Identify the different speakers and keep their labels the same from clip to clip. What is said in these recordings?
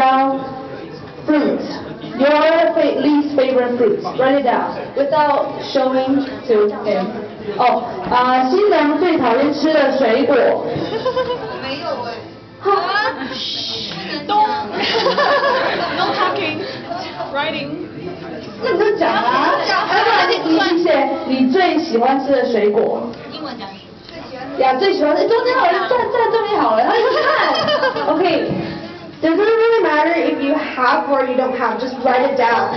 Speaker 1: down fruits. Your fa- least favorite fruits. Write it down without showing to him. 哦，啊，新娘最讨厌吃的水果。
Speaker 2: 没有哎。
Speaker 1: 哈
Speaker 3: Don't no talking writing
Speaker 1: 那你就讲啊，要不然你你写你最喜欢吃的水果。
Speaker 2: 英文讲。
Speaker 1: 呀，最喜欢的中间好像站站这里好了，然后你看 have or you don't have, just write it down.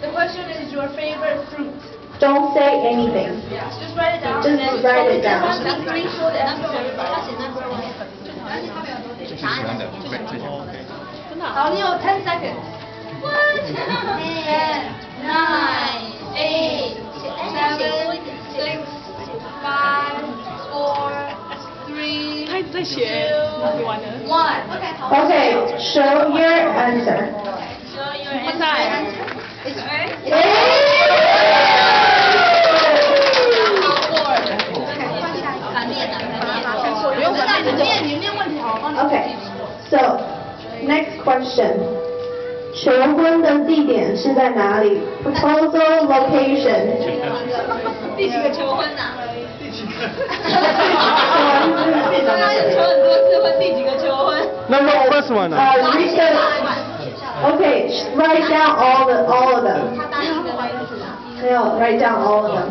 Speaker 4: The question is your favorite fruit.
Speaker 1: Don't say anything.
Speaker 4: Just write it down.
Speaker 1: Just write it down.
Speaker 4: Just screenshot the answer.
Speaker 2: 他写 number one，但是他没有说
Speaker 5: 最喜欢的，最最喜欢的。
Speaker 3: 真的啊、
Speaker 4: 好，你有 ten seconds.
Speaker 2: Ten, This year answer
Speaker 1: okay showyear answer okay so next question 求婚的地点是在哪里？Proposal location.
Speaker 2: 第几个求婚呢？求婚？
Speaker 6: Number first one
Speaker 1: Uh,
Speaker 6: 啊，
Speaker 1: read the, okay, write down all the all of them.
Speaker 2: 他答应的位置啊。
Speaker 1: 没有，write down all of them.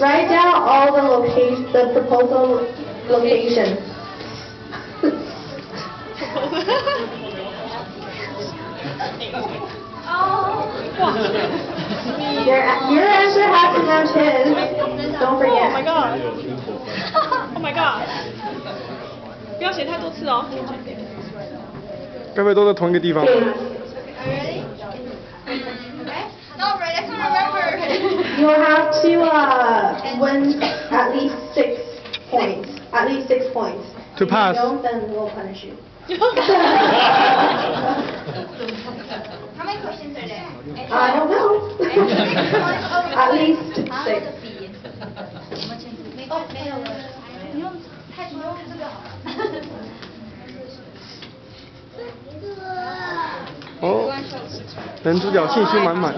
Speaker 1: Write down all the location, the proposal location. Your, your answer has to match his. Don't
Speaker 3: Oh my
Speaker 1: forget.
Speaker 3: god! Oh my god! 不要写太多次哦。
Speaker 6: 该不会都在同一个地方吧？
Speaker 1: Okay.
Speaker 2: Ready? Okay. No, right. I can't remember.
Speaker 1: You have to uh, win at least six points. At least six points.
Speaker 6: To
Speaker 1: If
Speaker 6: pass.
Speaker 1: you don't, then we'll punish you.
Speaker 2: How many questions are there?
Speaker 1: I don't know. At least six.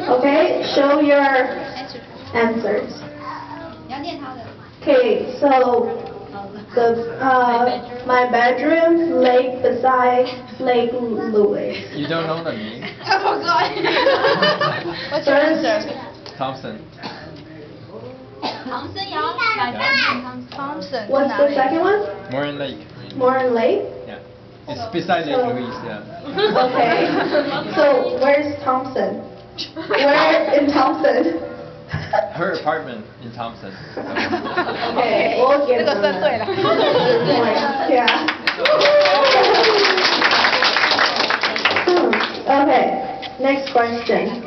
Speaker 1: Okay, show your answers.
Speaker 2: 你要念他的。
Speaker 1: Okay, so the uh my bedroom lake beside Lake Louise.
Speaker 5: You don't know the name.
Speaker 2: Oh, I forgot.
Speaker 4: What's your answer?
Speaker 5: Thompson.
Speaker 2: Thompson, y'all.
Speaker 4: Thompson.
Speaker 1: What's the second one?
Speaker 5: Moraine Lake.
Speaker 1: Moraine Lake.
Speaker 5: Yeah. It's beside Lake Louise, yeah.
Speaker 1: Okay. So where's Thompson? Where in Thompson?
Speaker 5: Her apartment in Thompson.
Speaker 1: Okay, we'll give
Speaker 4: 这个
Speaker 1: them
Speaker 4: 算对
Speaker 1: that.
Speaker 4: 了。
Speaker 1: Yeah. Okay, next question.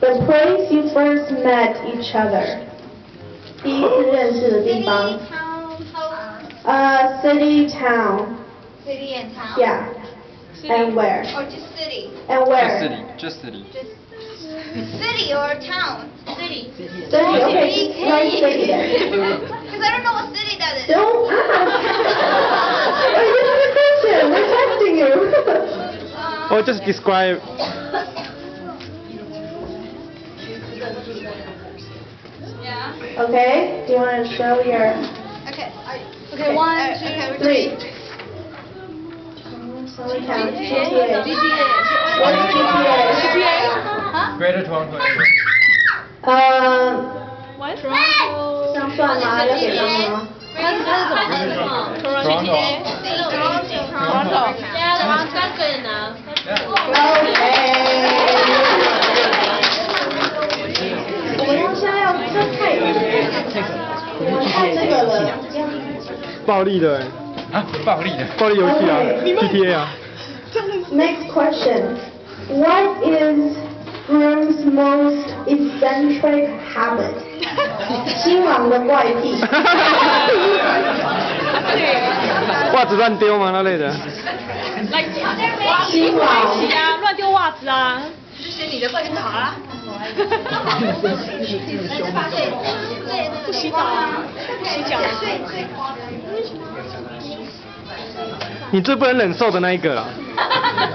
Speaker 1: The place you first met each other. 第一次认识的地方。
Speaker 2: Town, town,
Speaker 1: Uh, city, town.
Speaker 2: city and town.
Speaker 1: Yeah. And where?
Speaker 2: Or just city.
Speaker 1: And
Speaker 5: Just
Speaker 1: where?
Speaker 5: city, just city.
Speaker 2: Just city or town. City.
Speaker 1: City, okay. Write city then.
Speaker 2: Because I don't know what city that is.
Speaker 1: Don't ask. Wait, this is a question. We're testing you.
Speaker 2: Um,
Speaker 6: Or just describe.
Speaker 2: Yeah.
Speaker 1: okay, do you want to show your
Speaker 2: Okay.
Speaker 4: Okay, one,
Speaker 2: Uh, okay,
Speaker 1: three?
Speaker 5: Greater Toronto area.
Speaker 1: 呃
Speaker 3: ，What?
Speaker 1: 这样算吗？要给他们吗？
Speaker 2: 它是它是怎么说
Speaker 5: ？Toronto.
Speaker 2: Toronto.
Speaker 4: Yeah, the answer good enough.
Speaker 1: OK。我们要现在要这太，太这个了。
Speaker 6: 暴力的，
Speaker 5: 啊，暴力的。
Speaker 6: 暴力游戏啊 Okay，GTA 啊。
Speaker 1: Next question. What is groom's most eccentric habit? 新郎的怪癖。
Speaker 6: 袜子乱丢吗？那类的。
Speaker 1: 郎。
Speaker 3: 洗啊，乱丢袜子啊。
Speaker 2: 就写你的份就好了。
Speaker 3: 不洗澡啊，不洗脚啊。
Speaker 6: 你最不能忍受的那一个啦。